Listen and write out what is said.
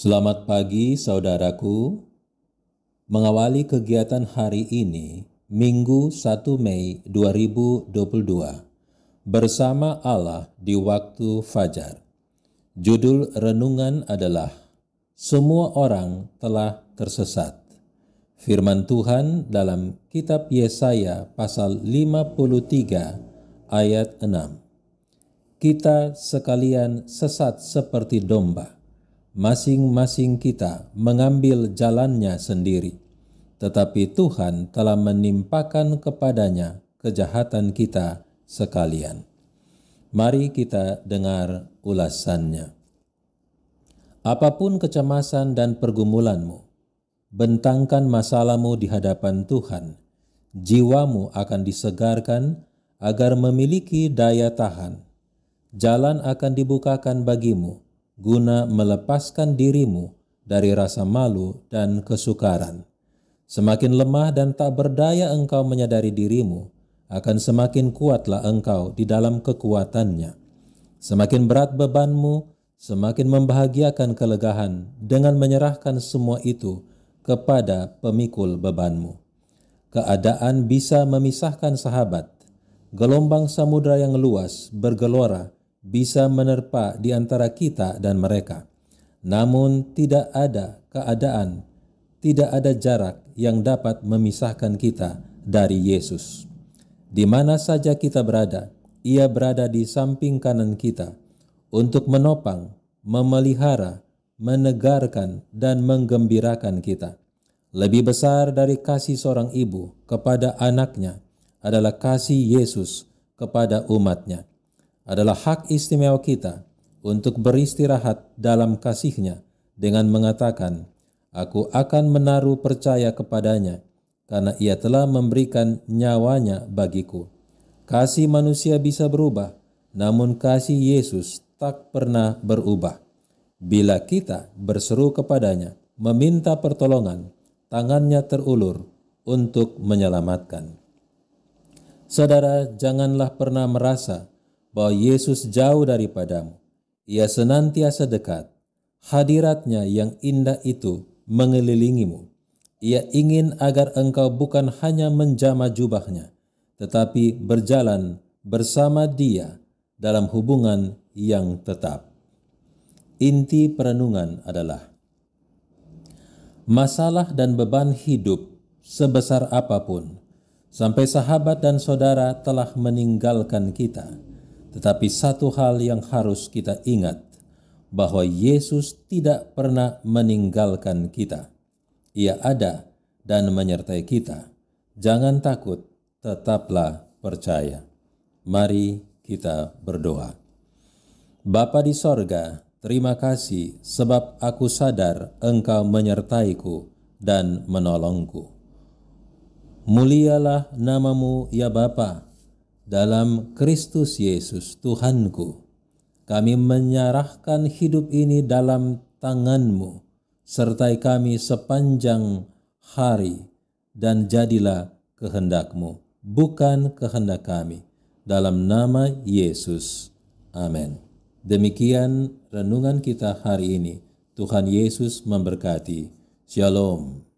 Selamat pagi saudaraku. Mengawali kegiatan hari ini, Minggu 1 Mei 2022, bersama Allah di waktu fajar. Judul renungan adalah Semua orang telah tersesat. Firman Tuhan dalam kitab Yesaya pasal 53 ayat 6. Kita sekalian sesat seperti domba masing-masing kita mengambil jalannya sendiri, tetapi Tuhan telah menimpakan kepadanya kejahatan kita sekalian. Mari kita dengar ulasannya. Apa pun kecemasan dan pergumulanmu, bentangkan masalahmu di hadapan Tuhan. Jiwamu akan disegarkan agar memiliki daya tahan. Jalan akan dibukakan bagimu guna melepaskan dirimu dari rasa malu dan kesukaran. Semakin lemah dan tak berdaya engkau menyadari dirimu, akan semakin kuatlah engkau di dalam kekuatannya. Semakin berat bebanmu, semakin membahagiakan kelegahan dengan menyerahkan semua itu kepada pemikul bebanmu. Keadaan bisa memisahkan sahabat. Gelombang samudera yang luas bergelora bisa menerpa di antara kita dan mereka. Namun tidak ada keadaan, tidak ada jarak yang dapat memisahkan kita dari Yesus. Di mana saja kita berada, ia berada di samping kanan kita untuk menopang, memelihara, menegarkan, dan menggembirakan kita. Lebih besar dari kasih seorang ibu kepada anaknya adalah kasih Yesus kepada umatnya adalah hak istimewa kita untuk beristirahat dalam kasihnya dengan mengatakan, Aku akan menaruh percaya kepadanya, karena ia telah memberikan nyawanya bagiku. Kasih manusia bisa berubah, namun kasih Yesus tak pernah berubah. Bila kita berseru kepadanya, meminta pertolongan, tangannya terulur untuk menyelamatkan. Saudara, janganlah pernah merasa bahwa Yesus jauh daripadamu. Ia senantiasa dekat. Hadiratnya yang indah itu mengelilingimu. Ia ingin agar engkau bukan hanya menjama jubahnya, tetapi berjalan bersama dia dalam hubungan yang tetap. Inti perenungan adalah masalah dan beban hidup sebesar apa pun, sampai sahabat dan saudara telah meninggalkan kita tetapi satu hal yang harus kita ingat, bahwa Yesus tidak pernah meninggalkan kita. Ia ada dan menyertai kita. Jangan takut, tetaplah percaya. Mari kita berdoa. Bapa di sorga, terima kasih sebab aku sadar engkau menyertaiku dan menolongku. Mulialah namamu ya Bapa, dalam Kristus Yesus Tuhanku. Kami menyerahkan hidup ini dalam tanganmu, sertai kami sepanjang hari, dan jadilah kehendakmu, bukan kehendak kami. Dalam nama Yesus. Amin. Demikian renungan kita hari ini. Tuhan Yesus memberkati. Shalom.